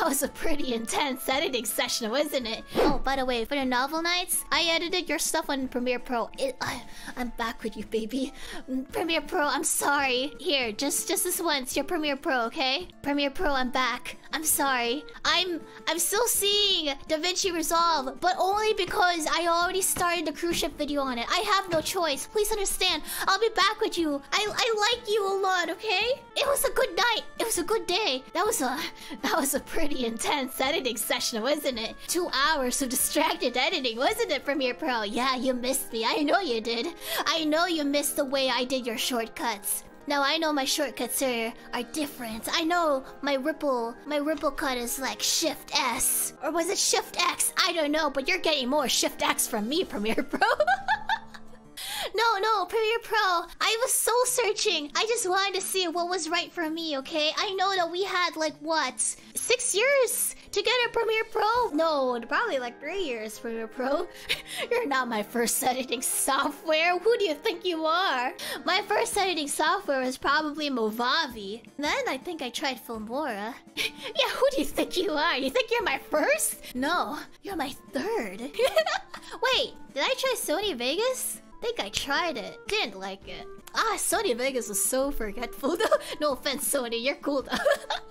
That was a pretty intense editing session, wasn't it? Oh, by the way, for the Novelites, I edited your stuff on Premiere Pro. It, I, I'm back with you, baby. Mm, Premiere Pro, I'm sorry. Here, just just this once, your Premiere Pro, okay? Premiere Pro, I'm back. I'm sorry. I'm I'm still seeing DaVinci Resolve, but only because I already started the cruise ship video on it. I have no choice. Please understand. I'll be back with you. I I like you a lot, okay? It was a good good day. That was a that was a pretty intense editing session, wasn't it? Two hours of distracted editing, wasn't it, Premiere Pro? Yeah, you missed me. I know you did. I know you missed the way I did your shortcuts. Now I know my shortcuts are are different. I know my ripple my ripple cut is like Shift S or was it Shift X? I don't know, but you're getting more Shift X from me, Premiere Pro. Premiere Pro. I was soul searching. I just wanted to see what was right for me, okay? I know that we had like what? Six years to get a Premiere Pro? No, probably like three years, Premiere Pro. You're not my first editing software. Who do you think you are? My first editing software was probably Movavi. Then I think I tried Filmora. yeah, who do you think you are? You think you're my first? No, you're my third. Wait, did I try Sony Vegas? Think I tried it. Didn't like it. Ah, Sony Vegas was so forgetful though. no offense, Sony, you're cool though.